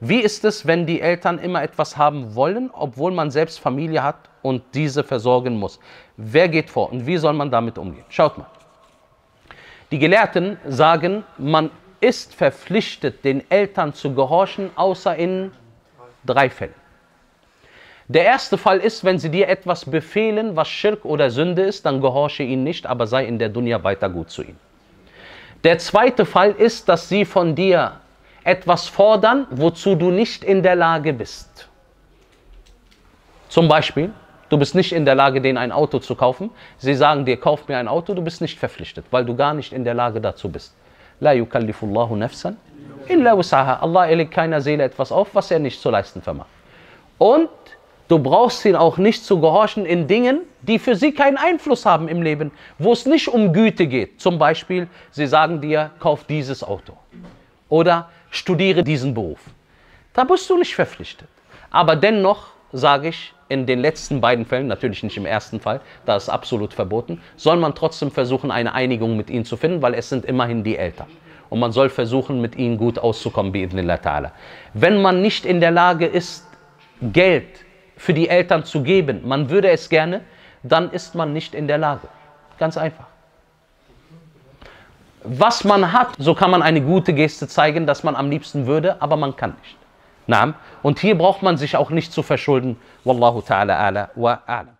Wie ist es, wenn die Eltern immer etwas haben wollen, obwohl man selbst Familie hat und diese versorgen muss? Wer geht vor und wie soll man damit umgehen? Schaut mal. Die Gelehrten sagen, man ist verpflichtet, den Eltern zu gehorchen, außer in drei Fällen. Der erste Fall ist, wenn sie dir etwas befehlen, was Schirk oder Sünde ist, dann gehorche ihnen nicht, aber sei in der Dunya weiter gut zu ihnen. Der zweite Fall ist, dass sie von dir etwas fordern, wozu du nicht in der Lage bist. Zum Beispiel, du bist nicht in der Lage, denen ein Auto zu kaufen. Sie sagen dir, kauf mir ein Auto, du bist nicht verpflichtet, weil du gar nicht in der Lage dazu bist. La yukallifullahu nafsan illa wusaha. Allah legt keiner Seele etwas auf, was er nicht zu leisten vermag. Und du brauchst ihn auch nicht zu gehorchen in Dingen, die für sie keinen Einfluss haben im Leben, wo es nicht um Güte geht. Zum Beispiel, sie sagen dir, kauf dieses Auto. Oder studiere diesen Beruf. Da bist du nicht verpflichtet. Aber dennoch sage ich, in den letzten beiden Fällen, natürlich nicht im ersten Fall, da ist absolut verboten, soll man trotzdem versuchen, eine Einigung mit ihnen zu finden, weil es sind immerhin die Eltern. Und man soll versuchen, mit ihnen gut auszukommen, ta'ala. Wenn man nicht in der Lage ist, Geld für die Eltern zu geben, man würde es gerne, dann ist man nicht in der Lage. Ganz einfach was man hat, so kann man eine gute Geste zeigen, dass man am liebsten würde, aber man kann nicht. Und hier braucht man sich auch nicht zu verschulden. Wallahu ta'ala ala wa a'lam.